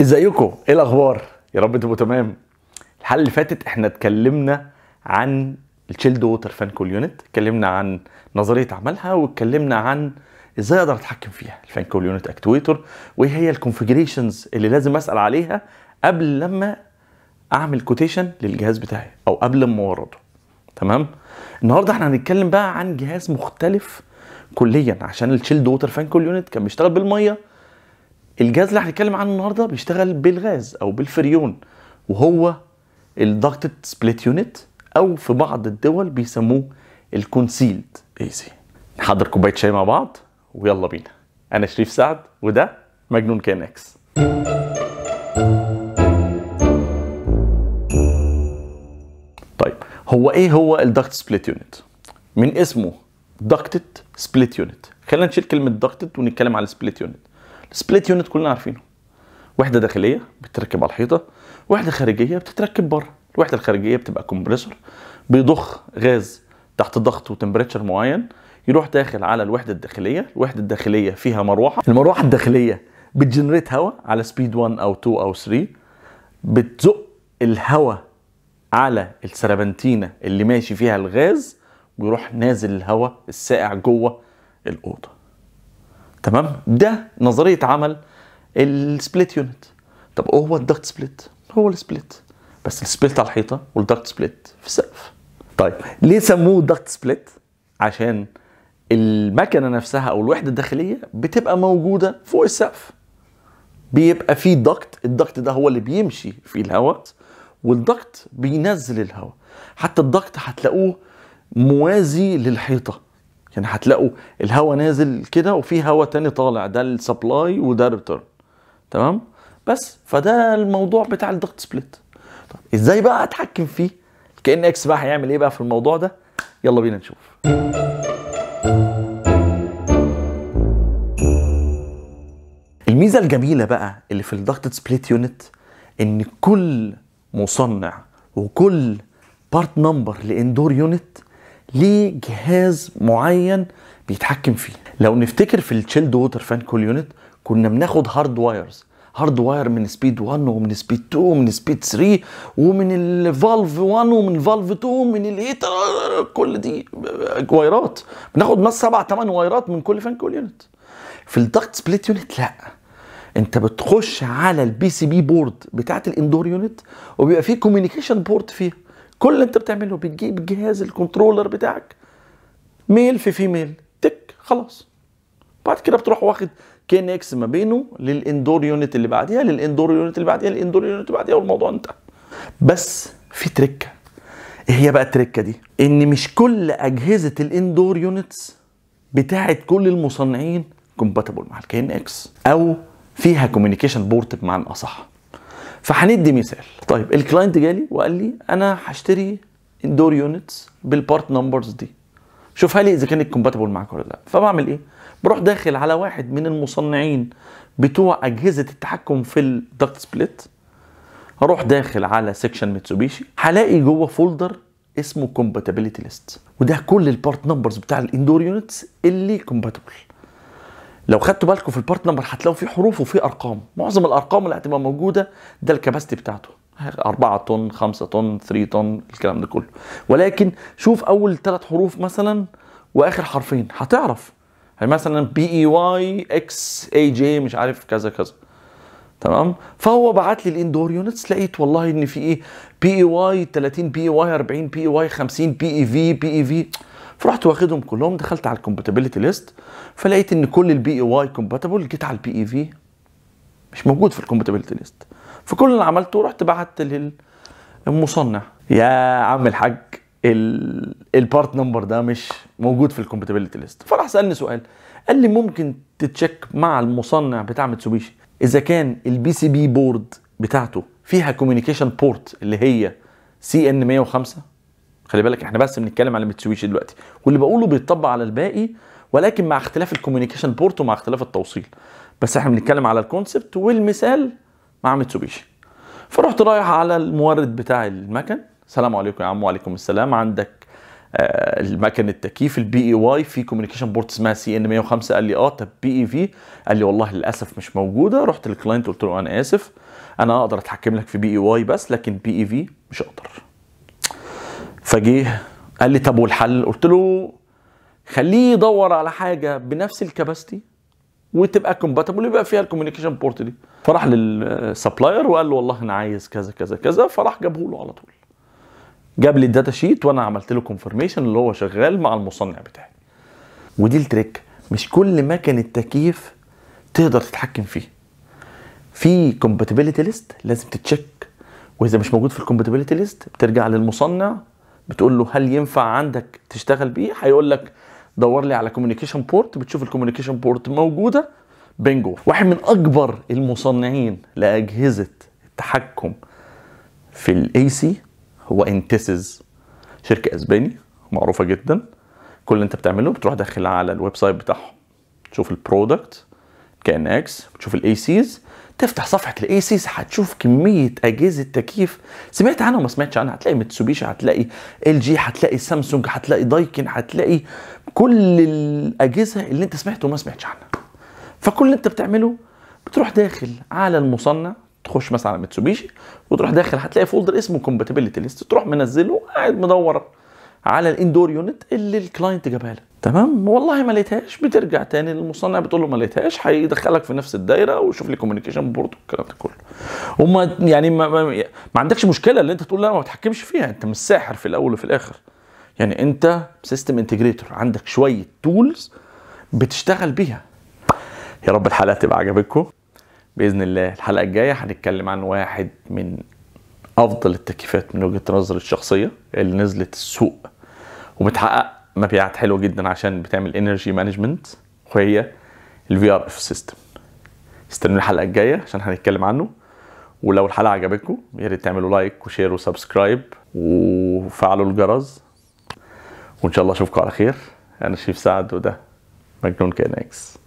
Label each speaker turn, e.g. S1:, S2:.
S1: ازيكم؟ إيه الاخبار؟ يا رب تبقوا تمام. الحلقة اللي فاتت إحنا اتكلمنا عن ال chilled water fan coil unit اتكلمنا عن نظرية عملها واتكلمنا عن إزاي أقدر اتحكم فيها ال fan coil unit actuator وإيه هي ال configurations اللي لازم اسأل عليها قبل لما أعمل quotation للجهاز بتاعي أو قبل ما أورده. تمام؟ النهارده إحنا هنتكلم بقى عن جهاز مختلف كليا عشان ال chilled water fan coil unit كان بيشتغل بالمية الجهاز اللي هنتكلم عنه النهارده بيشتغل بالغاز أو بالفريون وهو ال ducted split unit أو في بعض الدول بيسموه ال concealed easy نحضر كوباية شاي مع بعض ويلا بينا. أنا شريف سعد وده مجنون KNX. طيب هو إيه هو ال duct split unit من اسمه ducted split unit خلينا نشيل كلمة ducted ونتكلم على ال split unit ال split unit كلنا عارفينه. وحده داخلية بتتركب على الحيطة وحده خارجية بتتركب بره. الوحده الخارجية بتبقى compressor بيضخ غاز تحت ضغط و temperature معين يروح داخل على الوحده الداخلية. الوحده الداخلية فيها مروحة. المروحة الداخلية بت generate هواء على speed 1 أو 2 أو 3 بتزق الهواء على السربنتينة اللي ماشي فيها الغاز ويروح نازل الهواء الساقع جوه الأوضة. تمام؟ ده نظرية عمل ال split unit طب إيه هو ال duct split هو ال split بس ال split على الحيطة وال duct split في السقف. طيب ليه سموه duct split عشان المكنة نفسها أو الوحدة الداخلية بتبقى موجودة فوق السقف. بيبقى فيه duct ال duct ده هو اللي بيمشي في الهواء وال duct بينزل الهواء. حتى ال duct هتلاقوه موازي للحيطة. يعني هتلاقوا الهواء نازل كده وفي هواء تاني طالع ده ال supply وده ال return تمام؟ بس فده الموضوع بتاع ال duct split طب إزاي بقى اتحكم فيه؟ KNX بقى هيعمل إيه بقى في الموضوع ده؟ يلا بينا نشوف. الميزة الجميلة بقى اللي في ال duct split unit إن كل مصنع وكل part number ل indoor unit ليه جهاز معين بيتحكم فيه. لو نفتكر في ال chilled water fan coil unit كنا بناخد hard wires hard wire من speed 1 ومن speed 2 ومن speed 3 ومن ال valve 1 ومن ال valve 2 من ال heater كل دي وايرات بناخد مثلا سبع ثمان وايرات من كل fan coil unit في ال duct split unit لا. انت بتخش على ال PCB board بتاعت ال indoor unit وبيبقى فيه communication port فيها. كل اللي انت بتعمله بتجيب الجهاز ال controller بتاعك. male في female تك خلاص. بعد كده بتروح واخد KNX ما بينه لل indoor unit اللي بعديها لل indoor unit اللي بعديها لل indoor unit اللي بعديها والموضوع انتهى. بس في تركة. إيه هي بقى التركة دي؟ إن مش كل أجهزة ال indoor units بتاعت كل المصنعين compatible مع ال KNX أو فيها communication port بمعنى أصح. فهندي مثال. طيب ال client جالي وقال لي أنا هشتري indoor units بال part numbers دي. شوفها لي إذا كانت compatible معاك ولا لا؟ فبعمل إيه؟ بروح داخل على واحد من المصنعين بتوع أجهزة التحكم في ال duct split أروح داخل على section ميتسوبيشي هلاقي جوه folder اسمه compatibility list وده كل ال part numbers بتاع ال indoor units اللي compatible لو خدتوا بالكم في ال part number هتلاقوا في حروف وفي أرقام. معظم الأرقام اللي هتبقى موجودة ده ال capacity بتاعته. 4 طن 5 طن 3 طن الكلام ده كله. ولكن شوف أول ثلاث حروف مثلا وآخر حرفين هتعرف. يعني مثلا بي اي واي إكس اي جي مش عارف كذا كذا. تمام؟ فهو بعت لي ال indoor units لقيت والله إن في إيه؟ بي اي واي 30 بي اي واي 40 بي اي واي 50 بي اي في بي اي في فرحت واخدهم كلهم دخلت على ال compatibility list فلقيت إن كل ال PEY compatible جيت على ال PEV مش موجود في ال compatibility list فكل اللي عملته رحت بعت للمصنع يا عم الحاج ال part number ده مش موجود في ال compatibility list فراح سألني سؤال. قال لي ممكن ت check مع المصنع بتاع ميتسوبيشي إذا كان ال PCB board بتاعته فيها communication port اللي هي CN 105 خلي بالك إحنا بس بنتكلم على ميتسوبيشي دلوقتي. واللي بقوله بيتطبق على الباقي ولكن مع اختلاف ال communication port ومع اختلاف التوصيل. بس إحنا بنتكلم على ال concept والمثال مع ميتسوبيشي. فرحت رايح على المورد بتاع المكن. السلام عليكم يا عم وعليكم السلام. عندك آه، المكنه التكييف ال PEY في communication port اسمها CN 105 قال لي آه طب PEV قال لي والله للأسف مش موجودة. رحت لل client قلت له أنا آسف. أنا أقدر أتحكم لك في PEY بس لكن PEV مش أقدر. فجه قال لي طب والحل؟ قلت له خليه يدور على حاجة بنفس ال capacity وتبقى compatible يبقى فيها ال communication port دي. فراح لل supplier وقال له والله أنا عايز كذا كذا كذا فراح جابه له على طول. جاب لي ال data sheet وأنا عملت له confirmation اللي هو شغال مع المصنع بتاعي. ودي ال trick مش كل مكنه تكييف تقدر تتحكم فيه. في compatibility list لازم ت check وإذا مش موجود في ال compatibility list بترجع للمصنع بتقول له هل ينفع عندك تشتغل بيه؟ هيقول لك دور لي على communication port بتشوف ال communication port موجودة. بينجو. واحد من أكبر المصنعين لأجهزة التحكم في ال AC هو Intesis شركة أسباني معروفة جدا. كل اللي انت بتعمله بتروح داخل على ال website بتاعهم. تشوف ال product KNX بتشوف ال ACs تفتح صفحة ال ACs هتشوف كمية أجهزة تكييف سمعت عنها وما سمعتش عنها؟ هتلاقي ميتسوبيشي هتلاقي إل جي هتلاقي سامسونج هتلاقي دايكن هتلاقي كل الأجهزة اللي أنت سمعت وما سمعتش عنها. فكل اللي أنت بتعمله بتروح داخل على المصنع تخش مثلا على ميتسوبيشي وتروح داخل هتلاقي folder اسمه compatibility list تروح منزله قاعد مدور على ال indoor unit اللي ال client جابها لك تمام؟ والله ما لقيتهاش. بترجع تاني للمصنع بتقول له ما لقيتهاش هيدخلك في نفس الدايرة ويشوف لي communication port والكلام ده كله. وما يعني ما, ما, ما عندكش مشكلة اللي انت تقول لا ما بتحكمش فيها. انت مش ساحر في الأول وفي الآخر. يعني انت system integrator عندك شوية tools بتشتغل بيها. يا رب الحلقة تبقى عجبتكم. بإذن الله الحلقة الجاية هنتكلم عن واحد من أفضل التكييفات من وجهة نظري الشخصية اللي نزلت السوق وبتحقق مبيعات حلوة جدا عشان بتعمل energy management وهي ال VRF system استنوا الحلقة الجاية عشان هنتكلم عنه. ولو الحلقة عجبتكم يا ريت تعملوا like و share و subscribe وفعلوا الجرس. وإن شاء الله أشوفكم على خير. أنا شريف سعد وده مجنون كان إكس.